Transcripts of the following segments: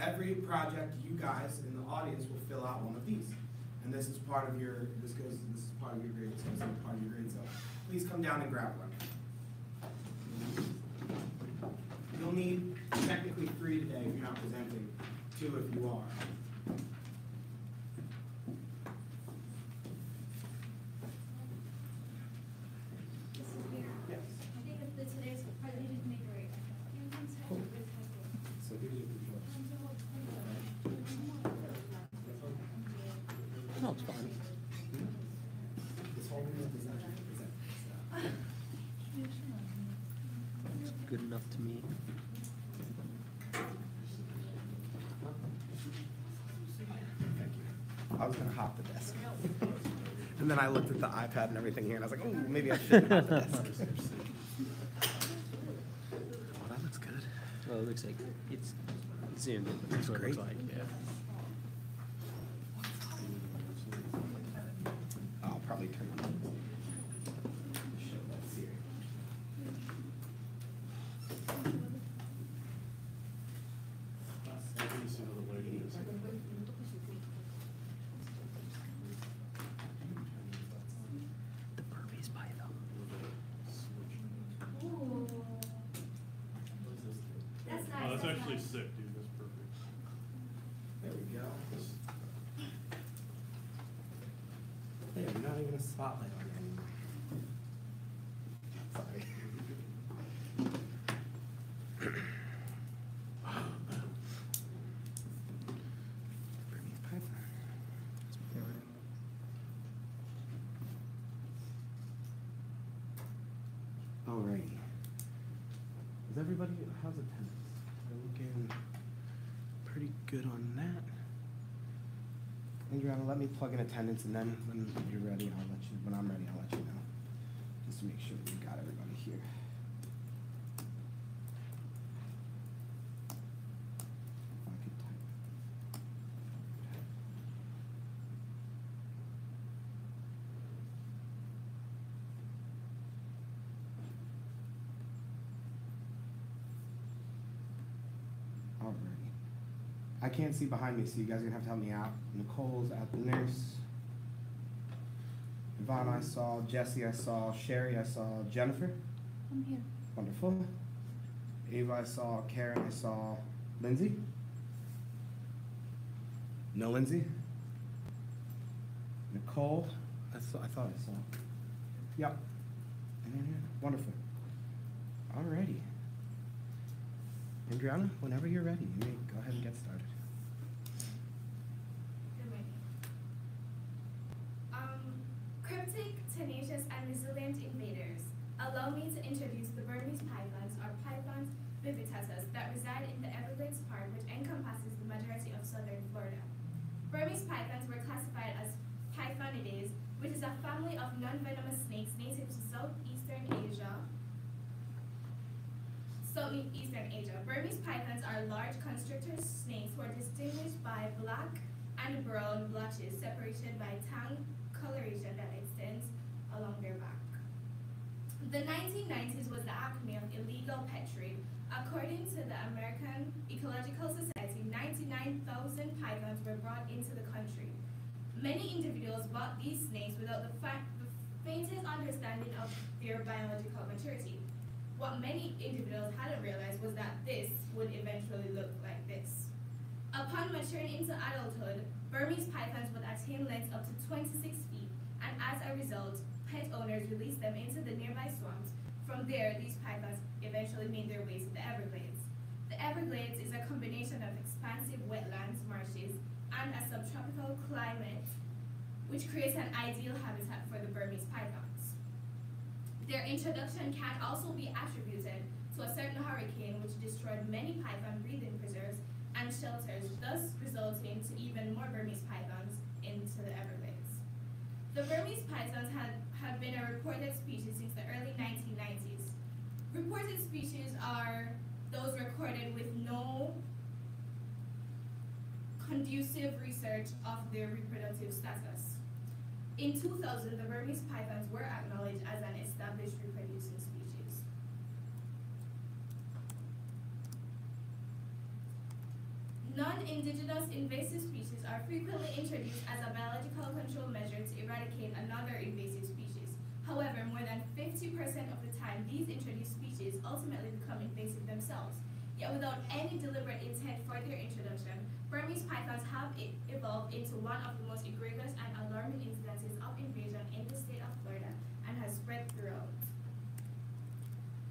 every project, you guys in the audience will fill out one of these. And this is part of your, this goes, this is part of your grade, so this is part of your grade zone. Please come down and grab one. You'll need technically three today if you're not presenting, two if you are. This is weird. Yes. I think it's the today's presentation made right. So here's your controls. No, it's fine. This whole room is actually present. It's good enough to me. Thank you. I was gonna hop the desk. And then I looked at the iPad and everything here, and I was like, oh, maybe I shouldn't hop the desk. Oh, that looks good. Well, it looks like it's zoomed in, but that's Looks what it looks like, yeah. I'll probably turn it on. Show that here. Let me see what the lighting is. The Burmese python. Ooh. That's nice. Oh, that's that's actually nice. sick, dude, that's perfect. There we go. There, not even a spotlight on it anymore. Sorry. Burmese python. That's my favorite. Alrighty. Is everybody, how's attendance? We're looking pretty good on that. Adriana, let me plug in attendance and then when you're ready, I'll let you, when I'm ready, I'll let you know. Just to make sure that we got everybody here. If I could type. Alrighty. I can't see behind me, so you guys are gonna have to help me out. Nicole's at the nurse. Yvonne, I saw. Jesse, I saw. Sherry, I saw. Jennifer, I'm here. wonderful. Ava, I saw. Karen, I saw. Lindsay? No Lindsay? Nicole? I saw, I thought I saw. Yep. And then, yeah, wonderful. Alrighty. Adriana, whenever you're ready, you may go ahead and get started. Good morning. Um, cryptic, tenacious, and resilient invaders. To introduce the Burmese pythons, or Pythons bivittatus, that reside in the Everglades Park, which encompasses the majority of southern Florida. Burmese pythons were classified as Pythonidae, which is a family of non-venomous snakes native to southeastern Asia, Southeastern Asia. Burmese pythons are large constrictor snakes who are distinguished by black and brown blotches separated by tongue coloration that extends along their back. The 1990s was the acme of illegal pet trade. According to the American Ecological Society, 99,000 pythons were brought into the country. Many individuals bought these snakes without the, the faintest understanding of their biological maturity. What many individuals hadn't realized was that this would eventually look like this. Upon maturing into adulthood, Burmese pythons would attain lengths up to 26 feet, and as a result, pet owners released them into the nearby swamps. From there, these pythons eventually made their way to the Everglades. The Everglades is a combination of expansive wetlands, marshes, and a subtropical climate, which creates an ideal habitat for the Burmese pythons. Their introduction can also be attributed to a certain hurricane which destroyed many python breeding preserves and shelters, thus resulting to even more Burmese pythons into the Everglades. The Burmese pythons had, have been a reported species since the early 1990s. Reported species are those recorded with no conducive research of their reproductive status. In 2000, the Burmese pythons were acknowledged as an established reproducing species. Non-indigenous invasive species are frequently introduced as a biological control measure to eradicate another invasive species. However, more than 50% of the time, these introduced species ultimately become invasive themselves. Yet without any deliberate intent for their introduction, Burmese pythons have evolved into one of the most egregious and alarming incidences of invasion in the state of Florida and has spread throughout.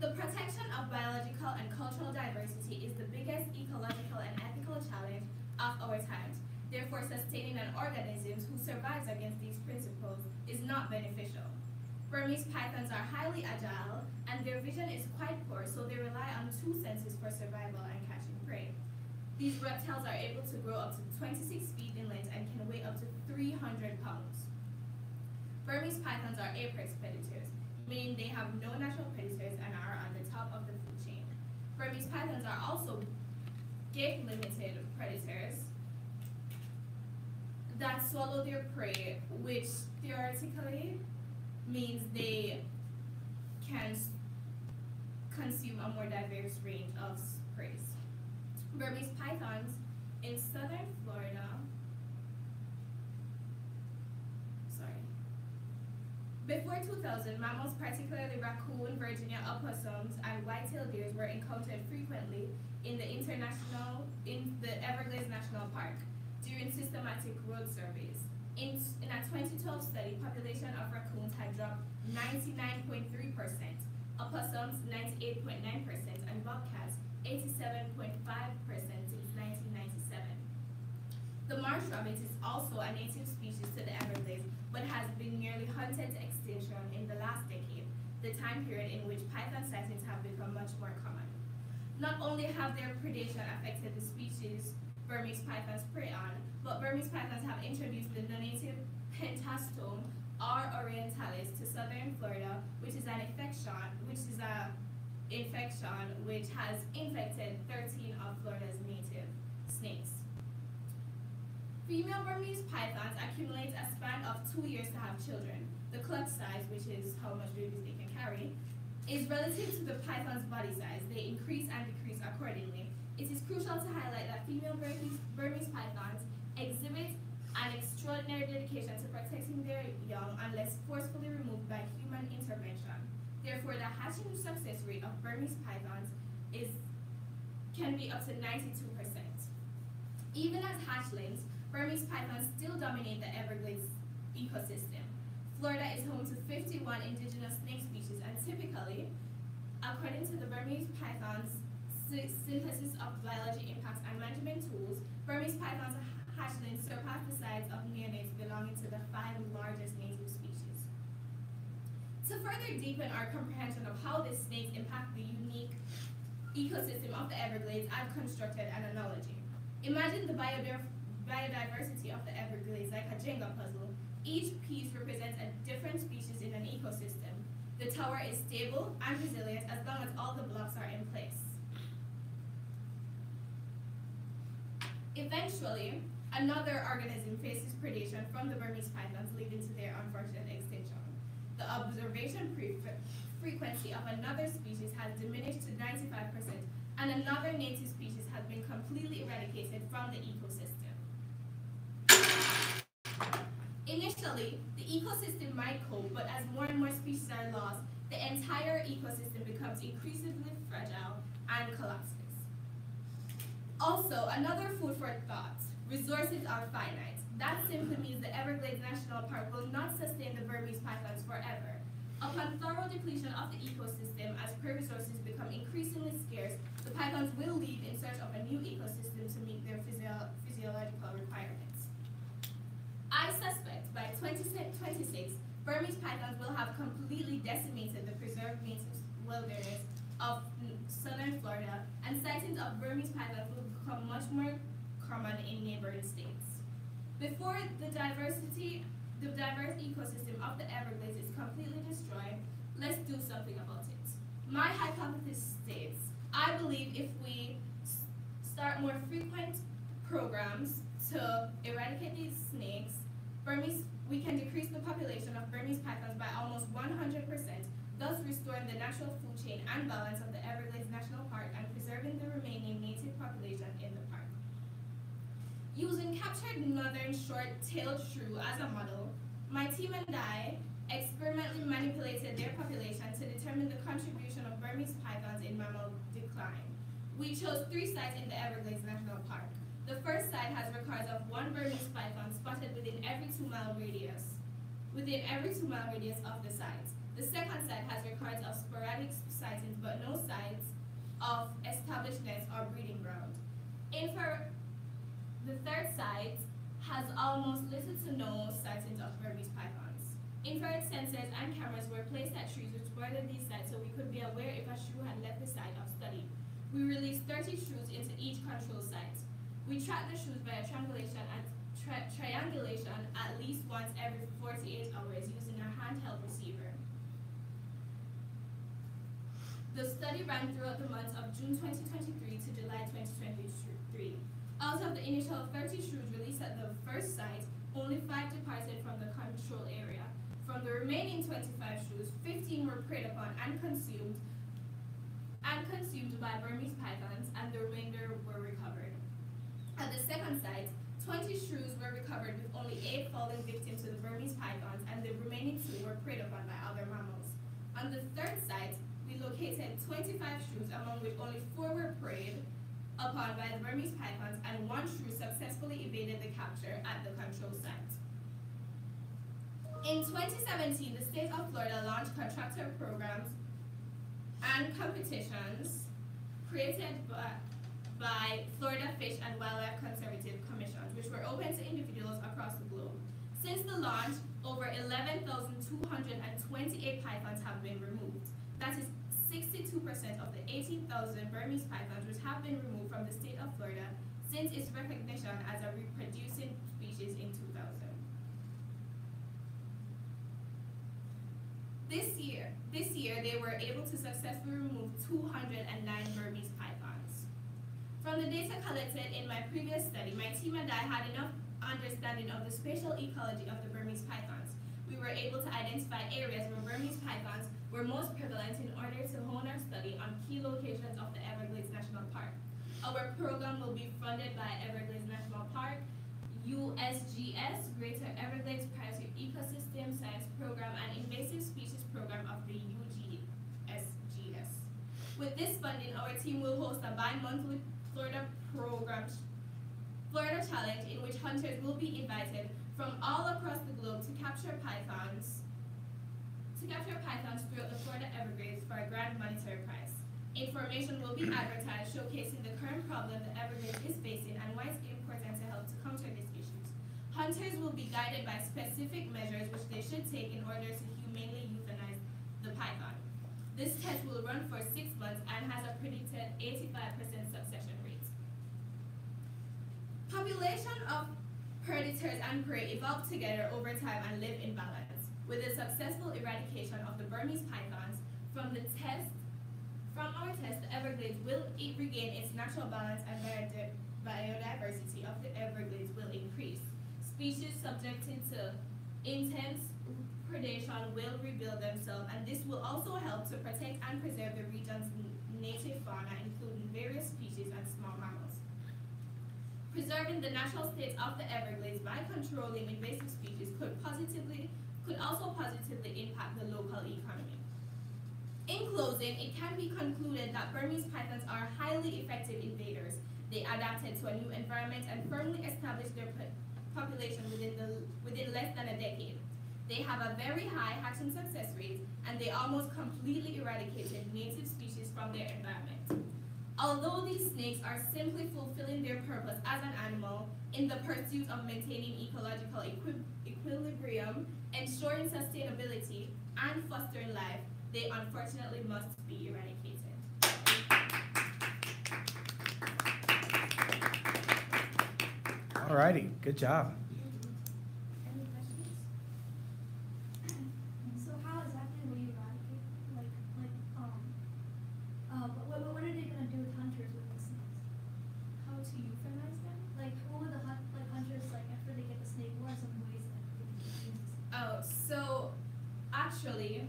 The protection of biological and cultural diversity is the biggest ecological and ethical challenge of our times. Therefore, sustaining an organism who survives against these principles is not beneficial. Burmese pythons are highly agile and their vision is quite poor, so they rely on two senses for survival and catching prey. These reptiles are able to grow up to 26 feet in length and can weigh up to 300 pounds. Burmese pythons are apex predators, meaning they have no natural predators and are on the top of the food chain. Burmese pythons are also gape limited predators that swallow their prey, which theoretically means they can consume a more diverse range of s- prey. Burmese pythons in southern Florida. Before 2000, mammals, particularly raccoon, Virginia opossums, and white-tailed deers were encountered frequently in the international, in the Everglades National Park during systematic road surveys. In, in a 2012 study, population of raccoons had dropped 99.3%, opossums 98.9%, and bobcats 87.5% since 1997. The marsh rabbit is also a native species to the Everglades, but has been nearly hunted to extinction in the last decade, the time period in which python sightings have become much more common. Not only have their predation affected the species Burmese pythons prey on, but Burmese pythons have introduced the native pentastome R. orientalis to southern Florida, which is an infection, which is a infection which has infected 13 of Florida's native snakes. Female Burmese pythons accumulate a span of two years to have children. The clutch size, which is how much babies they can carry, is relative to the python's body size. They increase and decrease accordingly. It is crucial to highlight that female Burmese, Burmese pythons exhibit an extraordinary dedication to protecting their young unless forcefully removed by human intervention. Therefore, the hatching success rate of Burmese pythons is can be up to 92%. Even as hatchlings, Burmese pythons still dominate the Everglades ecosystem. Florida is home to 51 indigenous snake species and typically, according to the Burmese python's synthesis of biology impacts and management tools, Burmese pythons hatchlings surpass the size of neonates belonging to the five largest native species. To further deepen our comprehension of how these snakes impact the unique ecosystem of the Everglades, I've constructed an analogy. Imagine the biodiver- biodiversity of the Everglades like a Jenga puzzle. Each piece represents a different species in an ecosystem. The tower is stable and resilient as long as all the blocks are in place. Eventually, another organism faces predation from the Burmese pythons, leading to their unfortunate extinction. The observation frequency of another species has diminished to 95%, and another native species has been completely eradicated from the ecosystem. Initially, the ecosystem might cope, but as more and more species are lost, the entire ecosystem becomes increasingly fragile and collapses. Also, another food for thought, resources are finite. That simply means the Everglades National Park will not sustain the Burmese pythons forever. Upon thorough depletion of the ecosystem as prey resources become increasingly scarce, the pythons will leave in search of a new ecosystem to meet their physio- physiological requirements. I suspect by 2026, Burmese pythons will have completely decimated the preserved native wilderness of southern Florida, and sightings of Burmese pythons will become much more common in neighboring states. Before the diversity, the diverse ecosystem of the Everglades is completely destroyed, let's do something about it. My hypothesis states, I believe if we start more frequent programs to eradicate these snakes, Burmese, we can decrease the population of Burmese pythons by almost 100%, thus restoring the natural food chain and balance of the Everglades National Park and preserving the remaining native population in the park. Using captured northern short-tailed shrew as a model, my team and I experimentally manipulated their population to determine the contribution of Burmese pythons in mammal decline. We chose three sites in the Everglades National Park. The first site has records of one Burmese python spotted within every two-mile radius, within every two-mile radius of the site. The second site has records of sporadic sightings but no signs of established nests or breeding ground. Infer the third site has almost little to no sightings of Burmese pythons. Infrared sensors and cameras were placed at trees which bordered these sites so we could be aware if a shrew had left the site of study. We released 30 shrews into each control site. We track the shrews via triangulation and tri- triangulation at least once every 48 hours using a handheld receiver. The study ran throughout the months of June 2023 to July 2023. Out of the initial 30 shrews released at the first site, only five departed from the control area. From the remaining 25 shrews, 15 were preyed upon and consumed and consumed by Burmese pythons, and the remainder were recovered. At the second site, 20 shrews were recovered with only eight falling victim to the Burmese pythons, and the remaining two were preyed upon by other mammals. On the third site, we located 25 shrews, among which only four were preyed upon by the Burmese pythons, and one shrew successfully evaded the capture at the control site. In 2017, the state of Florida launched contractor programs and competitions created by, by Florida Fish and Wildlife Conservation Commissions, which were open to individuals across the globe. Since the launch, over 11,228 pythons have been removed. That is 62% of the 18,000 Burmese pythons which have been removed from the state of Florida since its recognition as a reproducing species in 2000. This year, this year they were able to successfully remove 209 Burmese pythons. From the data collected in my previous study, my team and I had enough understanding of the spatial ecology of the Burmese pythons. We were able to identify areas where Burmese pythons were most prevalent in order to hone our study on key locations of the Everglades National Park. Our program will be funded by Everglades National Park, USGS, Greater Everglades Priority Ecosystem Science Program, and Invasive Species Program of the USGS. With this funding, our team will host a bi-monthly Florida program, Florida Challenge, in which hunters will be invited from all across the globe to capture pythons, to capture pythons throughout the Florida Everglades for a grand monetary prize. Information will be advertised showcasing the current problem the Everglades is facing and why it's important to help to counter these issues. Hunters will be guided by specific measures which they should take in order to humanely euthanize the python. This test will run for six months and has a predicted 85% succession. Population of predators and prey evolve together over time and live in balance. With the successful eradication of the Burmese pythons from the test from our test, the Everglades will regain its natural balance and biodi- biodiversity of the Everglades will increase. Species subjected to intense predation will rebuild themselves, and this will also help to protect and preserve the region's native fauna, including various species and small mammals. Preserving the natural state of the Everglades by controlling invasive species could positively could also positively impact the local economy. In closing, it can be concluded that Burmese pythons are highly effective invaders. They adapted to a new environment and firmly established their population within, the, within less than a decade. They have a very high hatching success rate and they almost completely eradicated native species from their environment. Although these snakes are simply fulfilling their purpose as an animal in the pursuit of maintaining ecological equi- equilibrium, ensuring sustainability, and fostering life, they unfortunately must be eradicated. All righty, good job. Any questions? So how exactly will you eradicate, like, like, um, uh, what, what, what are they gonna do with hunters with the snakes? How to euthanize them? Like, what would the hunt, like hunters, like, after they get the snake, what are some ways that they can use this? Oh, so actually,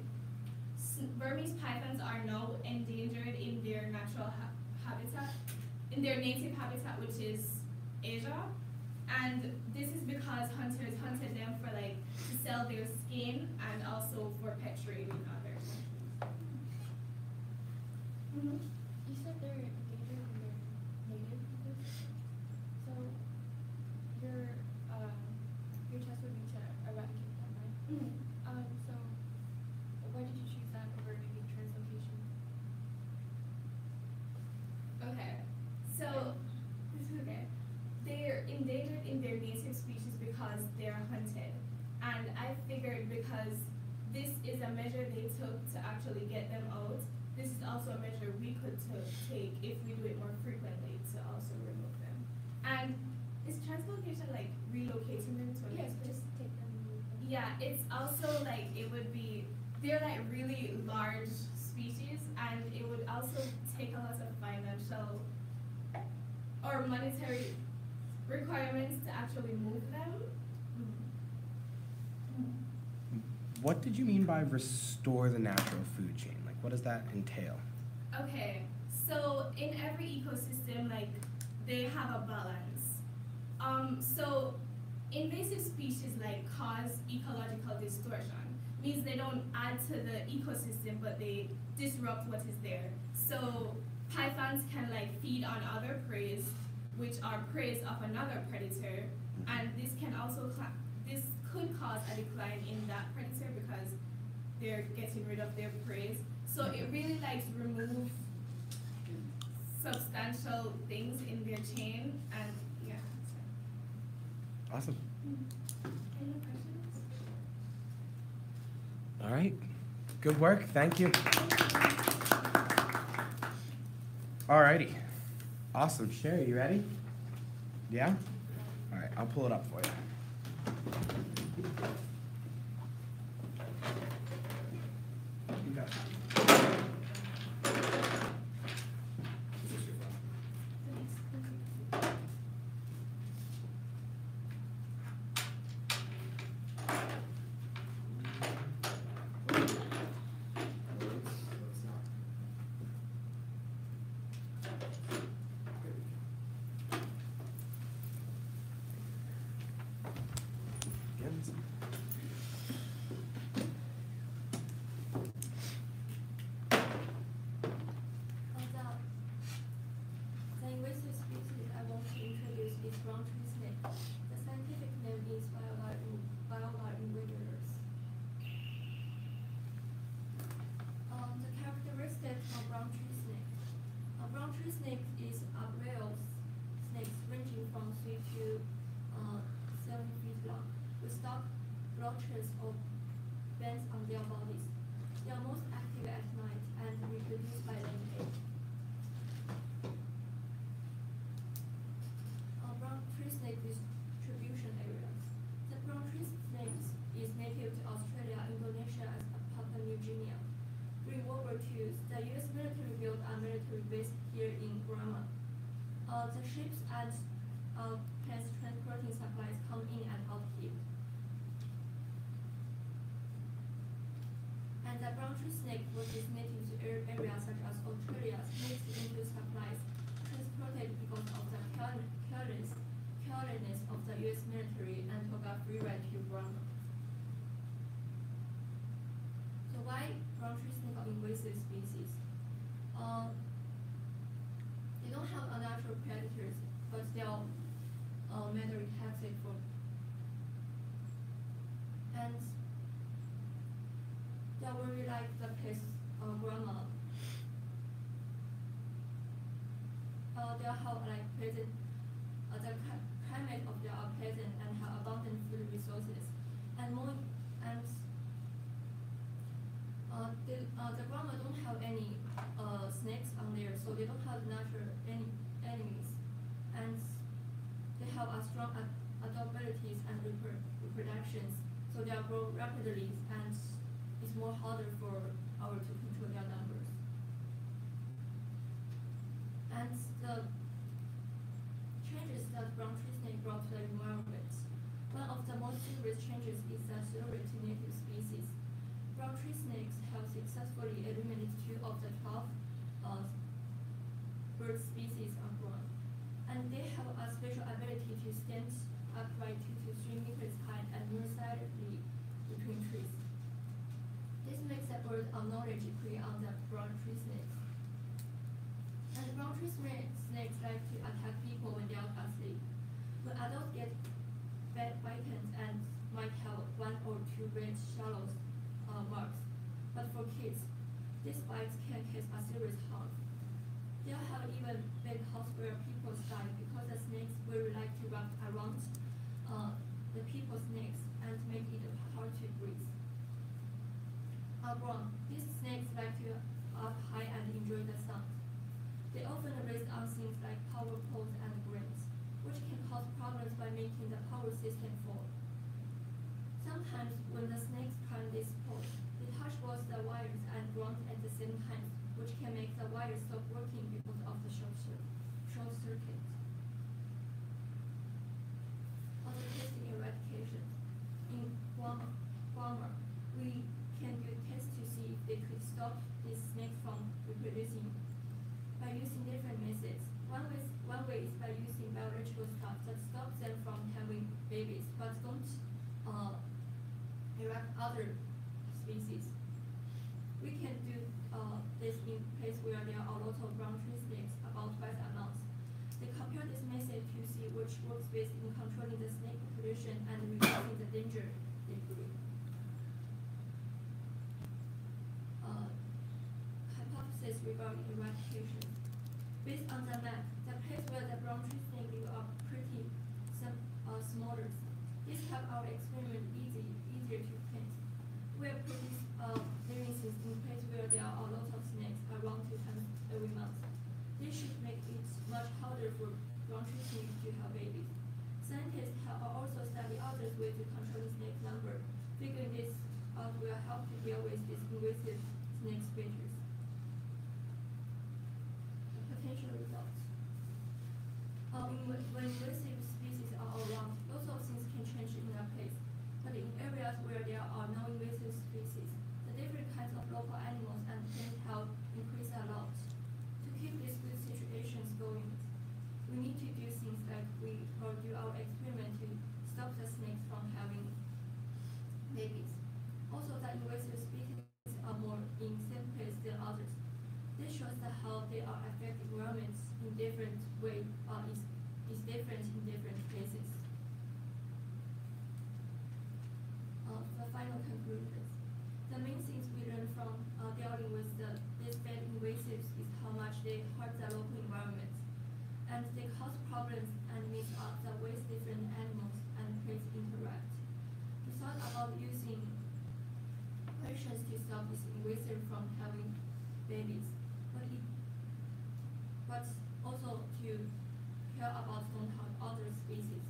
Burmese pythons are now endangered in their natural ha- habitat, in their native habitat, which is Asia. And this is because hunters hunted them for like to sell their skin and also for pet trade in other countries. Mhm. You said they're endangered and they're native ecosystem. So your um your test would be to eradicate them, right? Mhm. Um so why did you choose that over maybe translocation? Okay, so this is okay. They're endangered in their native species because they're hunted, and I figured because this is a measure they took to actually get them out. This is also a measure we could to- take if we do it more frequently to also remove them. And is translocation like relocating them to a Yes, place? just take them and move them. Yeah, it's also like it would be they're like really large species and it would also take a lot of financial or monetary requirements to actually move them. What did you mean by restore the natural food chain? Like, what does that entail? Okay, so in every ecosystem, like they have a balance. Um, so invasive species like cause ecological distortion. Means they don't add to the ecosystem, but they disrupt what is there. So pythons can like feed on other preys, which are preys of another predator, and this can also this could cause a decline in that predator because they're getting rid of their preys. So it really likes remove substantial things in their chain and yeah. Awesome. Mm-hmm. Any questions? All right. Good work. Thank you. All righty. Awesome. Sherry, you ready? Yeah? All right, I'll pull it up for you. You got it. Is this your phone? Uh, the, the invasive species I want to introduce is brown tree snake. The scientific name is Viola in- Viola invaderus. Um, the characteristics of brown tree snake. A brown tree snake is arboreal snakes ranging from three to uh, seven feet long, with dark blotches or bands on their bodies. They are most active at night and reproduce by laying eggs. Brown tree snake distribution areas. The brown tree snake is native to Australia, Indonesia, and Papua New Guinea. During World War II, the U.S. military built a military base here in Burma. Uh, the ships and uh, transporting supplies come in and out here. And the brown tree snake, which is native to areas such as Australia, snakes into supplies transported because of the careless, careless, carelessness of the U.S. military and took a free ride to Burma. So why brown tree snake are invasive species? Uh, they don't have a natural predators, but they are uh, mandatory toxic for and are very like the place uh, Guam. Uh, they have like pleasant, uh, the climate of their pleasant and have abundant food resources, and more and uh, the uh, the Guam don't have any uh, snakes on there, so they don't have natural any enemies, and they have a strong ad- adaptabilities and repro- reproductions, so they grow rapidly and it's more harder for our to control their numbers. And the changes that Brown tree snake brought to the environment. One of the most serious changes is the survey to native species. Brown tree snakes have successfully eliminated two of the 12 uh, bird species on ground. And they have a special ability to stand upright two to three meters high and more silently between trees separate of knowledge create on the brown tree snakes. And brown tree snake, snakes like to attack people when they are asleep. When adults get bit- bitten and might have one or two red shallow uh, marks, but for kids, these bites can cause a serious harm. There have even been hospitals where people die because the snakes very like to wrap around uh, the people's necks and make it hard to breathe. Uh, brown, these snakes like to up high and enjoy the sun. They often raise on things like power poles and grains, which can cause problems by making the power system fall. Sometimes when the snakes climb these poles, they touch both the wires and ground at the same time, which can make the wires stop working because of the short, short circuit. Testing eradication, in Guam, Guam, we can do tests to see if they could stop these snakes from reproducing by using different methods. One way, one way is by using biological stuff that stops them from having babies, but don't uh, erect other species. We can do uh, this in place where there are a lot of brown tree snakes, about twice a month. They compare this method to see which works best in controlling the snake population and reducing the danger they bring. Uh, hypothesis regarding eradication. Based on the map, the place where the brown tree snake live are pretty some, uh, smaller. This help our experiment easy, easier to plan. We have put these, uh, variances in place where there are a lot of snakes, around two times every month. This should make it much harder for brown tree snakes to have babies. Scientists have also studied other ways to control the snake number. Figuring this out will help to deal with these invasive snake species. Uh, in, when invasive species are around, lots of things can change in their place. But in areas where there are no invasive species, the different kinds of local animals and plant health increase a lot. To keep these good situations going, we need to do things like we do our experiment to stop the snakes from having babies. Also, the invasive species are more in same place than others. This shows that how they are affecting environments in different way, uh, is, is different in different places. Uh, the final conclusions. The main things we learn from, uh, dealing with the, these bad invasives is how much they hurt the local environment. And they cause problems and mix up the ways different animals and plants interact. We thought about using questions to stop this invasive from having babies, but also to care about harm other species.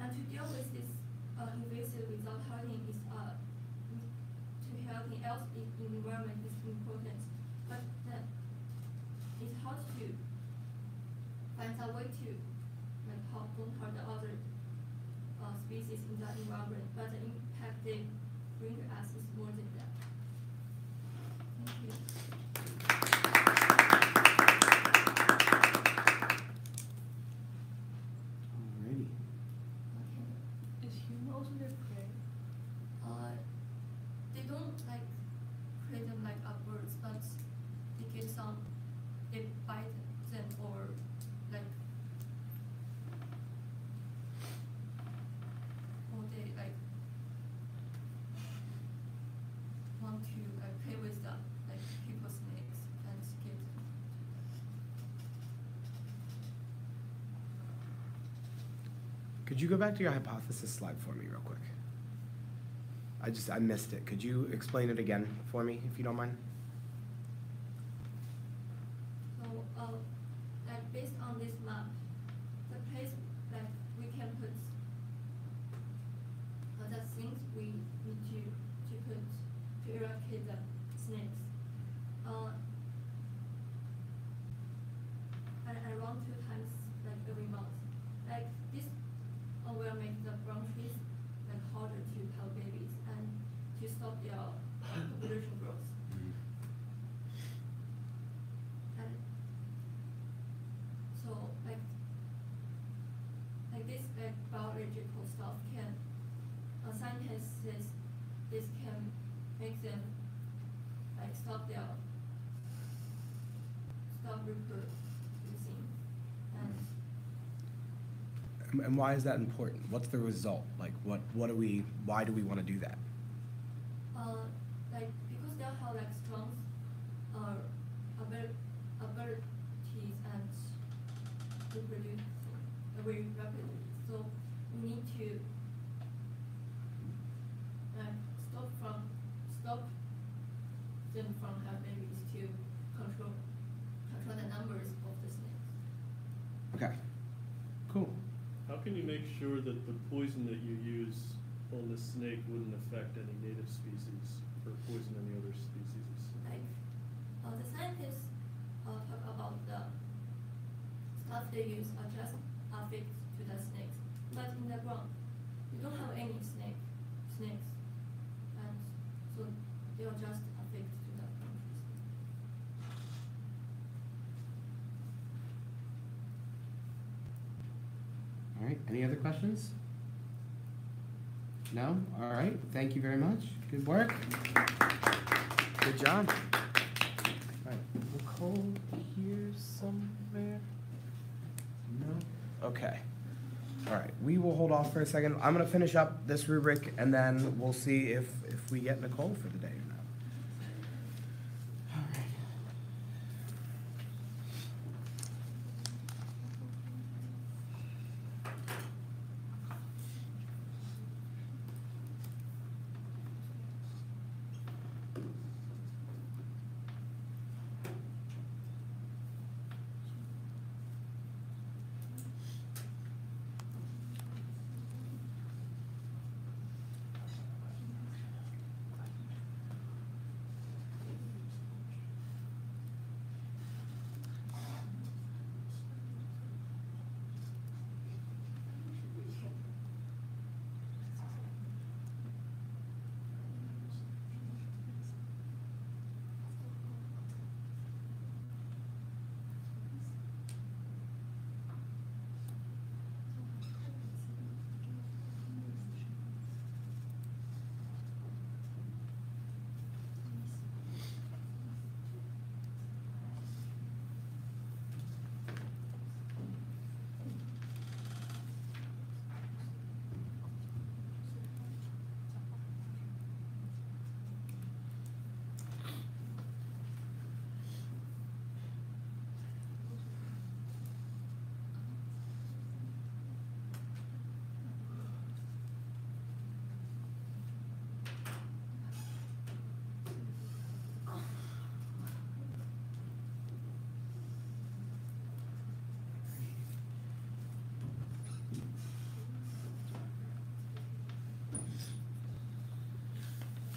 And to deal with this uh, invasive without hurting is uh, to helping else in, environment is important, but that it's hard to find a way to like how don't hurt the other uh, species in that environment, but the impact they bring to us is more than that. Thank. Alrighty. Okay. Is human also their prey? Uh, they don't like prey them like a birds, but they get some, they bite them or like, or they like want to like play with the like people snakes and get them. Could you go back to your hypothesis slide for me real quick? I just, I missed it. Could you explain it again for me, if you don't mind? So, uh, like based on this map, the place like we can put uh, the things we need to to put to eradicate the snakes. Uh, and around two times like every month. Like this uh, will make the brown trees like harder to have babies and to stop their uh, population growth. And so like like this like biological stuff can uh, scientists says this can make them like stop their stop reproducing and And- And why is that important? What's the result? Like, what, what do we, why do we want to do that? uh like because they have like strong uh abil- abilities and reproduce very rapidly. So we need to like stop from stop them from having babies to control control the numbers of the snakes. Okay, cool. How can you make sure that the poison that you use on the snake wouldn't affect any native species or poison any other species? Like uh the scientists uh talk about the stuff they use are just affect to the snakes. But in the ground, you don't have any snake snakes. And so they are just affect to the ground. All right, any other questions? No? All right, thank you very much. Good work. Good job. All right, Nicole here somewhere? No? Okay. All right, we will hold off for a second. I'm gonna finish up this rubric and then we'll see if, if we get Nicole for the day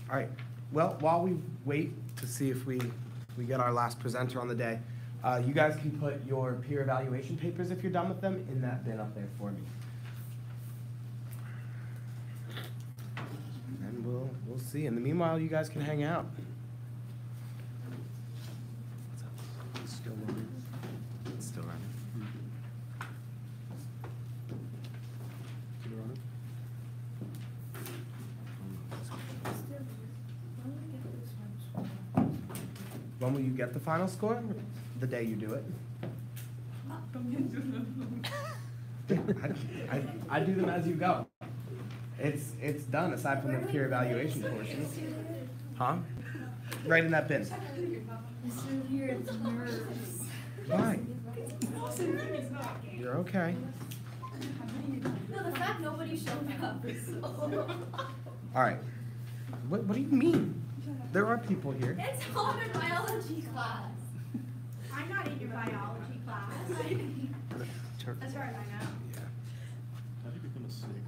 All right, well, while we wait to see if we, we get our last presenter on the day, uh, you guys can put your peer evaluation papers, if you're done with them, in that bin up there for me. And we'll, we'll see. In the meanwhile, you guys can hang out. Still running. It's still running. Still running? When will you get the final score? The day you do it. I, I, I do them as you go. It's, it's done, aside from the peer evaluation portion. Huh? Right in that bin. Why? You're okay. No, the fact nobody showed up. All right. What, what do you mean? There are people here. It's hard in biology class. I'm not in your biology class. Turn. As far as I know. Yeah. How do you become a snake